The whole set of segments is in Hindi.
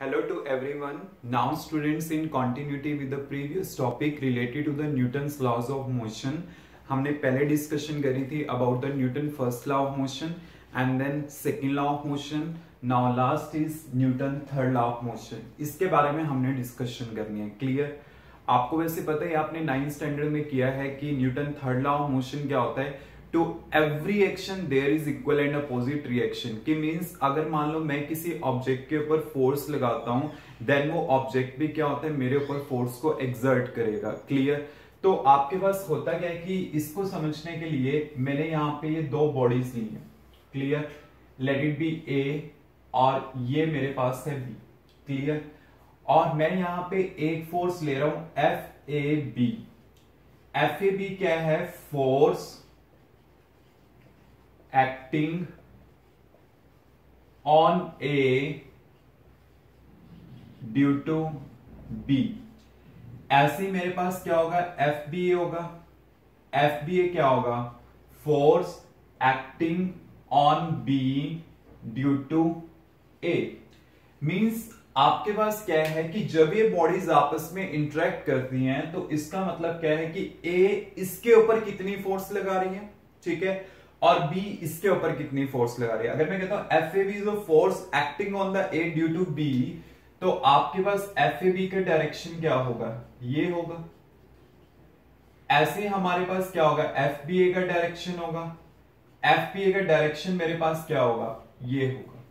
Hello to everyone. Now, students, in continuity with the previous topic related to the Newton's laws of motion. हमने पहले डिस्कशन करी थी about the Newton first law of motion and then second law of motion now last is Newton third law of motion इसके बारे में हमने डिस्कशन करनी है क्लियर आपको वैसे पता है आपने नाइन्थ स्टैंडर्ड में किया है कि Newton third law of motion क्या होता है to every action there is equal and opposite reaction की मीन्स अगर मान लो मैं किसी ऑब्जेक्ट के ऊपर फोर्स लगाता हूँ देन वो ऑब्जेक्ट भी क्या होता है मेरे ऊपर फोर्स को एक्सर्ट करेगा क्लियर तो आपके पास होता क्या है कि इसको समझने के लिए मैंने यहाँ पे ये दो बॉडीज ली है clear let it be A और ये मेरे पास है बी क्लियर और मैं यहाँ पे एक फोर्स ले रहा हूँ F A B F A B क्या है force acting on A due to B. ऐसे ही मेरे पास क्या होगा? एफ़ बी ए होगा। एफ़ बी ए क्या होगा? Force acting on B due to A means आपके पास क्या है कि जब ये बॉडीज आपस में इंटरेक्ट करती हैं तो इसका मतलब क्या है कि ए इसके ऊपर कितनी फोर्स लगा रही है? ठीक है? और बी इसके ऊपर कितनी फोर्स लगा रही है? अगर मैं कहता हूँ F A B force acting on the A due to B तो आपके पास एफ़ ए बी का डायरेक्शन क्या होगा? ये होगा। ऐसे हमारे पास क्या होगा? एफ़ बी ए का डायरेक्शन होगा। एफ़ बी ए का डायरेक्शन मेरे पास क्या होगा? ये होगा।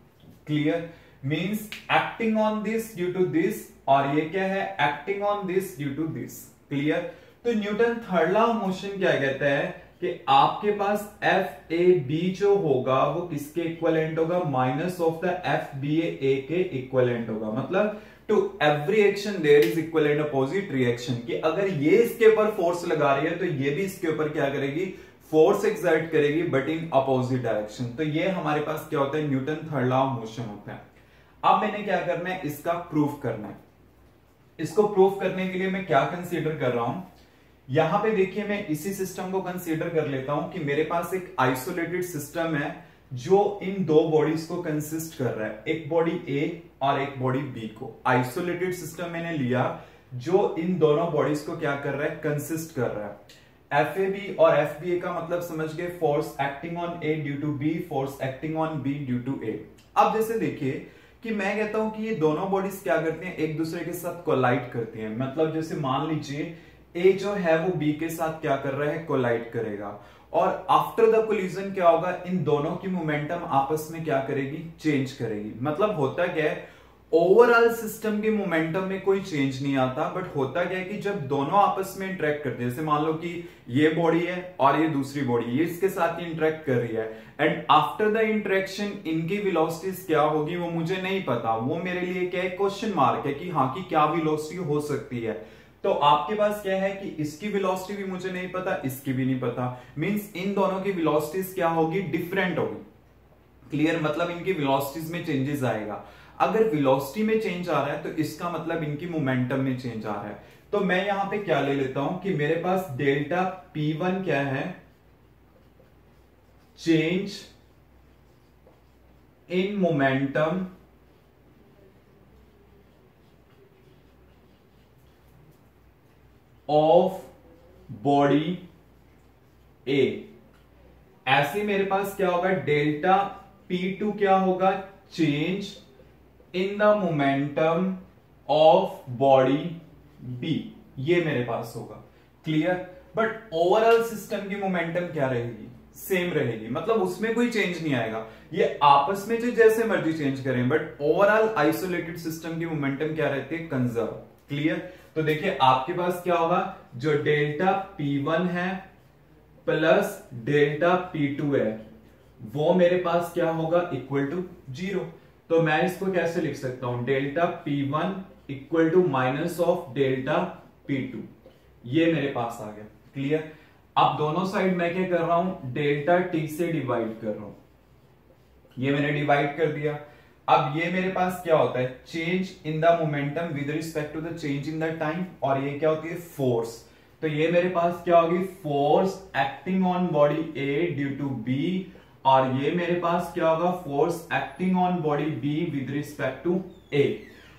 Clear means acting on this due to this और ये क्या है? Acting on this due to this clear तो न्यूटन थर्ड लॉ मोशन क्या कहता है? कि आपके पास एफ़ ए बी जो होगा, वो किसके इक्वलेंट होगा? Minus of the F B A के इक्वलेंट होगा। मतलब to every action there is equal and opposite reaction कि अगर ये इसके ऊपर फोर्स लगा रही है तो ये भी इसके ऊपर क्या करेगी? फोर्स एक्सर्ट करेगी बट इन अपोजिट डायरेक्शन तो ये हमारे पास क्या होता है? न्यूटन थर्ड लॉ मोशन होता है। अब मैंने क्या करना है? इसका प्रूफ करना है। इसको प्रूफ करने के लिए मैं क्या कंसीडर कर रहा हूँ? यहाँ पे देखिए मैं इसी सिस्टम को कंसीडर कर लेता हूँ कि मेरे पास एक आइसोलेटेड सिस्टम है जो इन दो बॉडीज को कंसिस्ट कर रहा है, एक बॉडी ए और एक बॉडी बी को। आइसोलेटेड सिस्टम मैंने लिया जो इन दोनों बॉडीज को क्या कर रहा है कंसिस्ट कर रहा है। एफ़ ए बी और एफ़ बी ए का मतलब समझ गए force acting on A due to B force acting on B due to A अब जैसे देखिए कि मैं कहता हूँ कि ये दोनों बॉडीज क्या करती हैं, एक दूसरे के साथ कोलाइड करती हैं। मतलब जैसे मान लीजिए ए जो है वो बी के साथ क्या कर रहा है? कोलाइड करेगा। और आफ्टर द कोलिजन क्या होगा? इन दोनों की मोमेंटम आपस में क्या करेगी? चेंज करेगी। मतलब होता क्या है? ओवरऑल सिस्टम के मोमेंटम में कोई चेंज नहीं आता बट होता क्या है कि जब दोनों आपस में इंटरेक्ट करते हैं, जैसे मान लो कि ये बॉडी है और ये दूसरी बॉडी ये इसके साथ ही इंटरेक्ट कर रही है एंड आफ्टर द इंटरेक्शन इनकी विलोसिटीज क्या होगी वो मुझे नहीं पता। वो मेरे लिए क्या क्वेश्चन मार्क है कि हाँ की क्या विलोसिटी हो सकती है। तो आपके पास क्या है कि इसकी वेलोसिटी भी मुझे नहीं पता, इसकी भी नहीं पता। मींस इन दोनों की वेलोसिटीज क्या होगी? डिफरेंट होगी। क्लियर मतलब इनकी वेलोसिटीज में चेंजेस आएगा। अगर वेलोसिटी में चेंज आ रहा है तो इसका मतलब इनकी मोमेंटम में चेंज आ रहा है। तो मैं यहाँ पे क्या ले लेता हूँ कि मेरे पास डेल्टा पी वन क्या है? Change in momentum of body A ऐसे मेरे पास क्या होगा? डेल्टा पी टू क्या होगा? Change in the momentum of body B ये मेरे पास होगा। क्लियर? बट ओवरऑल सिस्टम की मोमेंटम क्या रहेगी? सेम रहेगी। मतलब उसमें कोई चेंज नहीं आएगा। ये आपस में जो जैसे मर्ज़ी चेंज करें, बट ओवरऑल आइसोलेटेड सिस्टम की मोमेंटम क्या रहती है? कंजर्व। क्लियर तो देखिए, आपके पास क्या होगा? जो डेल्टा P1 है प्लस डेल्टा P2 है, वो मेरे पास क्या होगा? इक्वल टू ज़ीरो तो मैं इसको कैसे लिख सकता हूँ? Delta P1 equal to minus of delta P2 ये मेरे पास आ गया. क्लियर अब दोनों साइड मैं क्या कर रहा हूँ? डेल्टा टी से डिवाइड कर रहा हूँ. ये मैंने डिवाइड कर दिया. अब ये मेरे पास क्या होता है? Change in the momentum with respect to the change in the time और ये क्या होती है? फोर्स तो ये मेरे पास क्या होगी? Force acting on body A due to B और ये मेरे पास क्या होगा? Force acting on body B with respect to A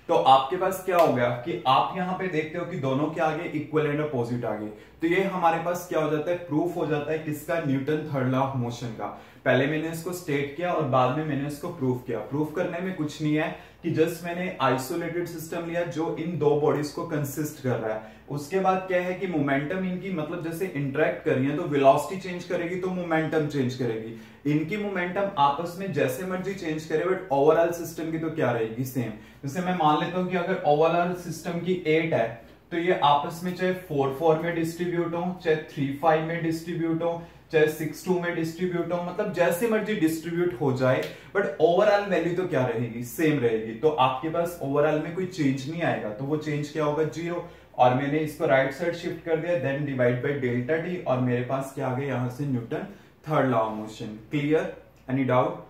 तो आपके पास क्या हो गया कि आप यहाँ पे देखते हो कि दोनों के आगे इक्वल एंड अपोजिट आगे। तो ये हमारे पास क्या हो जाता है? प्रूफ हो जाता है किसका? Newton third law of motion का। पहले मैंने इसको स्टेट किया और बाद में मैंने इसको प्रूफ किया। प्रूफ करने में कुछ नहीं है कि जस्ट मैंने आइसोलेटेड सिस्टम लिया जो इन दो बॉडीज को कंसिस्ट कर रहा है। उसके बाद क्या है कि मोमेंटम इनकी मतलब जैसे इंटरेक्ट कर रही है तो वेलोसिटी चेंज करेगी तो मोमेंटम चेंज करेगी। इनकी मोमेंटम आपस में जैसे मर्ज़ी चेंज करे बट ओवरऑल सिस्टम की तो क्या रहेगी? सेम जैसे मैं मान लेता हूँ कि अगर ओवरऑल सिस्टम की एट है तो ये आपस में चाहे फोर फोर में डिस्ट्रीब्यूट हो, चाहे थ्री फाइव में डिस्ट्रीब्यूट हो चाहे सिक्स टू में डिस्ट्रीब्यूट हो मतलब जैसे मर्ज़ी डिस्ट्रीब्यूट हो जाए बट ओवरऑल वैल्यू तो क्या रहेगी? सेम रहेगी। तो आपके पास ओवरऑल में कोई चेंज नहीं आएगा। तो वो चेंज क्या होगा? ज़ीरो और मैंने इसको राइट साइड शिफ्ट कर दिया then divide by delta D और मेरे पास क्या आ गया? यहाँ से Newton third law motion clear any doubt